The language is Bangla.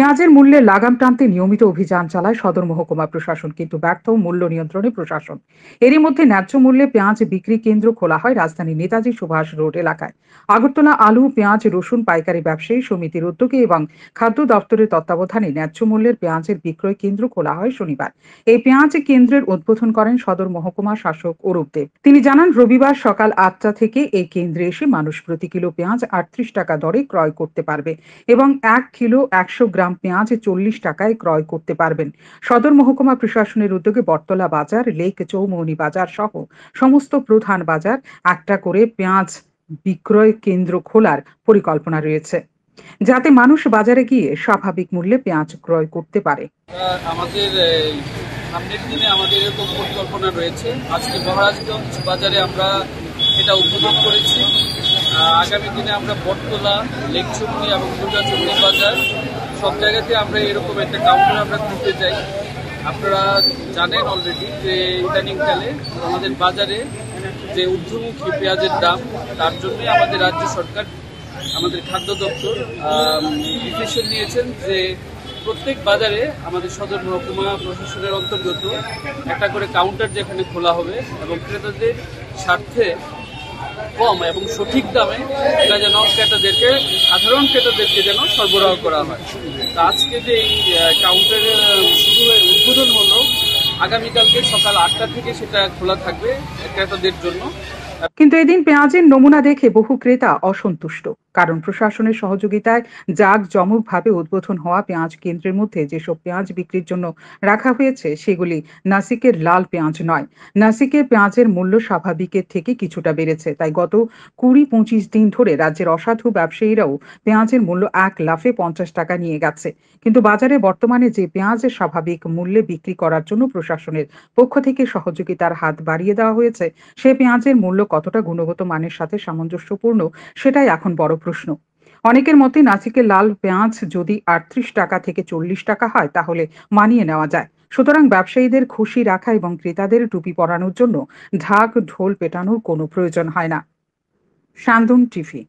পেঁয়াজের মূল্যে লাগাম টানতে নিয়মিত অভিযান চালায় সদর মহকুমা প্রশাসন, কিন্তু ব্যর্থ মূল্য নিয়ন্ত্রণে প্রশাসন। এরই মধ্যে ন্যায্য মূল্যে পেঁয়াজ বিক্রি কেন্দ্র খোলা হয় রাজধানী নেতাজি সুভাষ রোড এলাকায়। আগরতলা আলু, পেঁয়াজ, রসুন, পাইকারি ব্যবসায়ী সমিতির উদ্যোগে এবং খাদ্য দপ্তরের তত্ত্বাবধানে ন্যায্য মূল্যের পেঁয়াজের বিক্রয় কেন্দ্র খোলা হয় শনিবার। এই পেঁয়াজ কেন্দ্রের উদ্বোধন করেন সদর মহকুমা শাসক অরূপ দেব। তিনি জানান, রবিবার সকাল আটটা থেকে এই কেন্দ্রে এসে মানুষ প্রতি কিলো পেঁয়াজ আটত্রিশ টাকা দরে ক্রয় করতে পারবে এবং এক কিলো একশো গ্রাম পেঁয়াজ চল্লিশ টাকায় ক্রয় করতে পারবেন। সদর মহকুমা প্রশাসনের উদ্যোগে বটতলা বাজার, লেক চৌমৌনি বাজার সহ সমস্ত প্রধান বাজার একটা করে পেঁয়াজ বিক্রয় কেন্দ্র খোলার পরিকল্পনা রয়েছে। যাতে মানুষ বাজারে গিয়ে স্বাভাবিক মূল্যে পেঁয়াজ ক্রয় করতে পারে। আমাদের সামনের দিনে আমাদের এরকম পরিকল্পনা রয়েছে। আজকে মহারাজগঞ্জ বাজারে আমরা এটা উদ্বোধন করেছি। আগামী দিনে আমরা বটতলা লেকচুমনি এবং দুর্গাচুমনি বাজার সব জায়গাতে আমরা এরকম একটা কাউন্টার আমরা খুলতে চাই। আপনারা জানেন অলরেডি যে ইদানিংকালে আমাদের বাজারে যে ঊর্ধ্বমুখী পেঁয়াজের দাম, তার জন্যই আমাদের রাজ্য সরকার, আমাদের খাদ্য দপ্তর ডিসিশন নিয়েছেন যে প্রত্যেক বাজারে আমাদের সদর মহকুমা প্রশাসনের অন্তর্গত একটা করে কাউন্টার যেখানে খোলা হবে এবং ক্রেতাদের স্বার্থে কম এবং সঠিক দামে এটা যেন ক্রেতাদেরকে, সাধারণ ক্রেতাদেরকে যেন সরবরাহ করা হয়। তা আজকে যে এই কাউন্টারের শুরু উদ্বোধন হলো, আগামীকালকে সকাল আটটা থেকে সেটা খোলা থাকবে ক্রেতাদের জন্য। কিন্তু এদিন পেঁয়াজের নমুনা দেখে বহু ক্রেতা অসন্তুষ্ট। কারণ প্রশাসনের সহযোগিতায় জাগ জমকভাবে উদ্বোধন হওয়া পেঁয়াজ কেন্দ্রের মধ্যে যেসব পেঁয়াজ বিক্রির জন্য রাখা হয়েছে, সেগুলি নাসিকের লাল পেঁয়াজ নয়। নাসিকের পেঁয়াজের মূল্য স্বাভাবিকের থেকে কিছুটা বেড়েছে। তাই গত কুড়ি পঁচিশ দিন ধরে রাজ্যের অসাধু ব্যবসায়ীরাও পেঁয়াজের মূল্য এক লাফে পঞ্চাশ টাকা নিয়ে গেছে। কিন্তু বাজারে বর্তমানে যে পেঁয়াজের স্বাভাবিক মূল্যে বিক্রি করার জন্য প্রশাসনের পক্ষ থেকে সহযোগিতার হাত বাড়িয়ে দেওয়া হয়েছে, সে পেঁয়াজের মূল্য কতটা গুণগত মানের সাথে সামঞ্জস্যপূর্ণ, সেটাই এখন বড় প্রশ্ন। অনেকের মতে নাসিকের লাল পেঁয়াজ যদি আটত্রিশ টাকা থেকে চল্লিশ টাকা হয়, তাহলে মানিয়ে নেওয়া যায়। সুতরাং ব্যবসায়ীদের খুশি রাখা এবং ক্রেতাদের টুপি পরানোর জন্য ঢাক ঢোল পেটানোর কোনো প্রয়োজন হয় না। সান্দুন টিভি